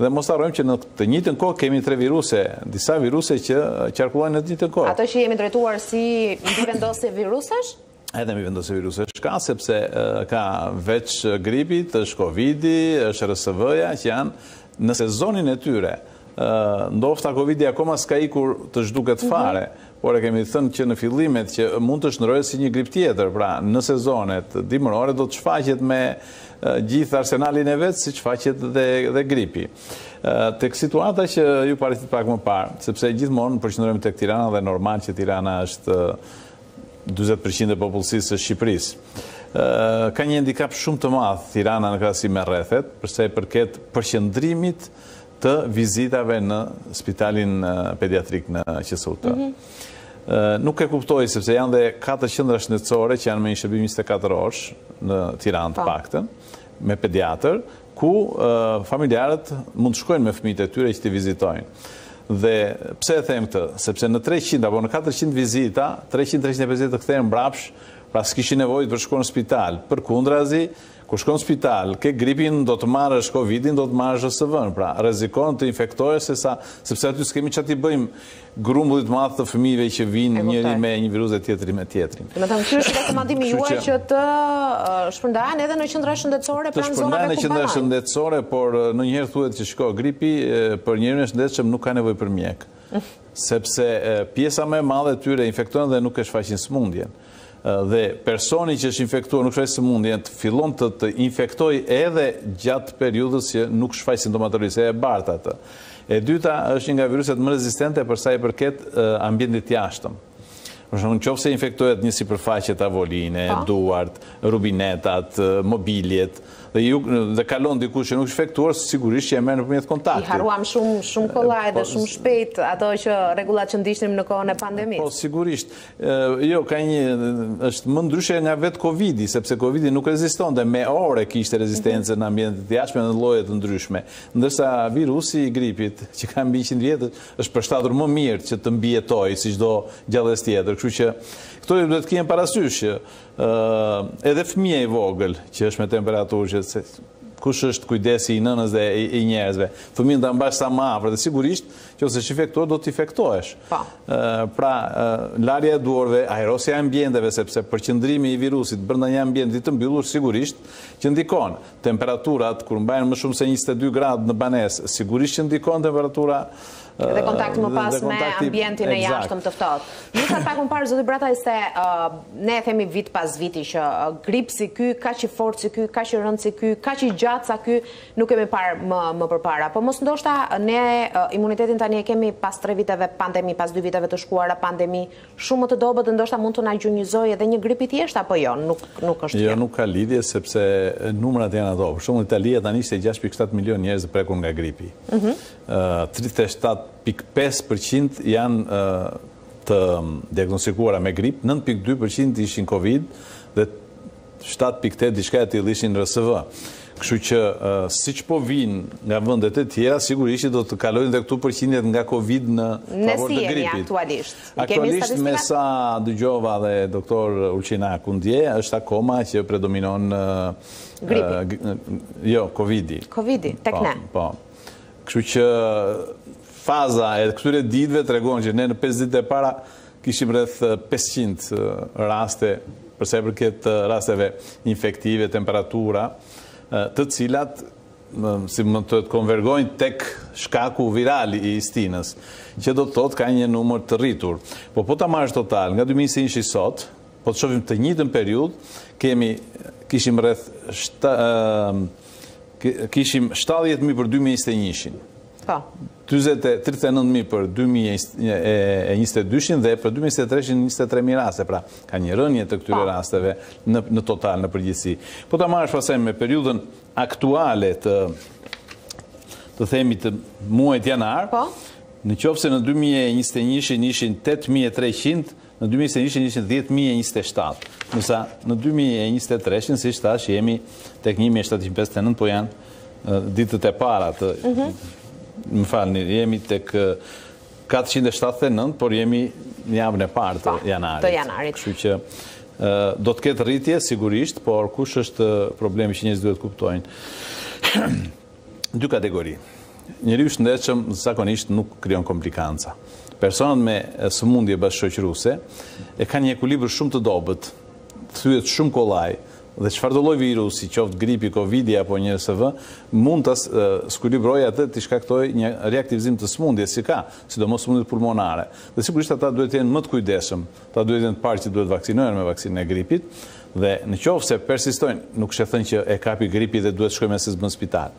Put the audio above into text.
Dhe mos harrojmë që në të njëjtën kohë kemi tre viruse, disa viruse që qarkullojnë në të njëjtën kohë. Ato që i jemi drejtuar si mbivendosje virusesh? Edhe mbivendosje virusesh ka, sepse ka veç gripit, është Covid-i, është RSV-ja që janë në sezonin e tyre. Ndoshta Covid-i akoma s'ka ikur të zhduket fare, Por e kemi thënë që në fillimet që mund të shndërrohet si një grip tjetër, pra në sezonet dimërore do të shfaqet me gjithë arsenalin e vet siç shfaqet dhe dhe gripi. Tek situata që ju prekët pak më parë, sepse gjithmonë përqendrohemi tek Tirana dhe normal që Tirana është 40% e popullsisë së Shqipërisë. Ka një handikap shumë të madh Tirana në krahasim me rrethet, përsa i përket përqendrimit të vizitave në spitalin pediatrik në QSUT. Mhm. Nuk e kuptoj, sepse janë dhe 4 qendra shëndetësore që janë me një shërbim 24 orësh në Tiranë të po. paktën, me pediatër, ku familjarët mund të shkojnë me fëmijët e tyre që t'i vizitojnë. Dhe pse e them këtë? Sepse në 300 apo në 400 vizita, 300-350 të kthehen mbrapsh, pra s'kishin nevojë të shkojnë në spital. Përkundrazi, Kur shkon në spital, ke gripin, do të marrësh Covid-in, do të marrësh RSV-në. Pra, rrezikon të infektohesh sesa, sepse aty s'kemi çfarë t'i bëjmë grumbullit të madh të fëmijëve që vijnë njëri me një virus dhe tjetri me tjetrin. Domethënë, ky është rekomandimi juaj që të shpërndahen edhe në qendra shëndetësore pranë zonave ku banojnë. Të shpërndahen në qendra shëndetësore, por ndonjëherë thuhet që shiko, gripi për njeriun e shëndetshëm nuk ka nevojë për mjek, sepse pjesa më e madhe e tyre infektohen dhe nuk e shfaqin sëmundjen. Dhe personi që është infektuar nuk shfaq sëmundjen dhe fillon të të infektojë edhe gjatë periudhës që nuk shfaq simptomatologji, se e bartë atë. E dyta, është një nga viruset më rezistente për sa i përket ambientit të jashtëm. Për shembull, në qoftë se infektohet një sipërfaqe tavoline, duart, rubinetat, mobiljet, dhe kalon dikush që nuk është infektuar, sigurisht që e merr nëpërmjet kontaktit. I harruam shumë kollaj dhe shumë shpejt ato rregulla që ndiqnim në kohën e pandemisë. Po, sigurisht. Jo, ka një, është më ndryshe nga vetë Covid-i, sepse Covid-i nuk rezistonte, me orë e kishte rezistencën në ambiente të jashtme në lloje të ndryshme. Ndërsa virusi i gripit, që ka mbi 100 vjet, është përshtatur më mirë që të mbijetojë, si çdo gjallesë tjetër. Kështu që, këto duhet t'i kenë parasysh, edhe fëmija i vogël, që është me temperaturë, që kush është kujdesi i nënës dhe i njerëzve. Fëmijën ta mbash sa më afër, dhe sigurisht, Qoftë se është infektuar, do të infektohesh. Po. Pra, larja e duarve, ajrosja e ambienteve, sepse përqendrimi i virusit brenda një ambienti të mbyllur, sigurisht, që ndikon. Temperaturat, kur mbahen më shumë se 22 gradë në banesë, sigurisht që ndikon temperatura... Dhe kontakt më pas me ambientin e jashtëm të ftohtë. E nisa pak më parë, zoti Brataj, se ne e themi vit pas viti që grip si ky, kaq i fortë si ky, kaq i rëndë si ky, kaq i gjatë sa ky, Nuk kemi parë më më përpara. Po mos ndoshta ne imunitetin tani e kemi pas tre viteve pandemi, pas dy viteve të shkuara pandemi, shumë më të dobët dhe ndoshta mund të na gjunjëzojë edhe një grip i thjeshtë apo jo, nuk nuk është jo, kjo. Jo, nuk ka lidhje sepse numrat janë ato. Për shembull Italia tani ishte 6.7 milionë njerëz të prekur nga gripi. Ëh. Mm 37.5% janë të diagnostikuara me grip, 9.2% ishin Covid, dhe shtatë pikë tetë diçka e tillë ishin RSV. Kështu që siç po vijnë nga vendet e tjera, sigurisht që do të kalojnë dhe këtu përqindjet nga Covid në favor të gripit. Në aktualisht. Aktualisht me sa dëgjova dhe doktor Ulqinakun dje, është akoma që predominon gripi. Jo, Covidi. Covidi, tek ne. Po. Kështu që faza e këtyre ditëve tregon që ne në 5 ditë e para Kishim rreth pesëqind raste për sa i përket rasteve infektive, temperatura, të cilat si me thënë konvergojnë tek shkaku viral i stinës, që do të thotë ka një numër të rritur. Po po ta marrësh total, nga dy mijë e njëzet e një sot, po të shofim të njëjtën periudhë, kemi kishim rreth kishim shtatëdhjetë mijë për dy mijë e njëzet e një. tridhjetë e nëntë mijë për dy mijë e njëzet e dyshin dhe për dy mijë e njëzet e treshin njëzet e tre mijë raste, pra ka një rënie të këtyre rasteve në total, në përgjithësi. Po ta marrësh pastaj me periudhën aktuale të të themi të muajit janar, në qoftë se në dy mijë e njëzet e njëshin ishin tetë mijë e treqind, Në dy mijë e njëzet e një ishin dhjetë mijë e njëzet e shtatë, ndërsa në dy mijë e njëzet e tre ishin, siç thashë, jemi tek një mijë e shtatëqind e pesëdhjetë e nëntë, po janë ditët e para të... Më falni, jemi tek 479, por jemi në javën e parë të janarit. Të janarit. Kështu që do të ketë rritje, sigurisht, por kush është problemi që njerëzit duhet të kuptojnë? Dy kategori. Njeriu i shëndetshëm zakonisht nuk krijon komplikanca. Personat me sëmundje bashkëshoqëruese e kanë një ekuilibër shumë të dobët, thyhet shumë kollaj dhe çfarëdo lloj virusi, qoftë gripi, kovidi apo një RSV, mund ta skuilibrojë atë, t'i shkaktojë një reaktivizim të sëmundjes që ka, sidomos sëmundjet pulmonare. Dhe sigurisht ata duhet të jenë më të kujdesshëm, ata duhet të jenë të parë që duhet të vaksinohen me vaksinën e gripit dhe në qoftë se persistojnë, nuk është e thënë që e kapi gripi dhe duhet të shkojë me se s'bën në spital.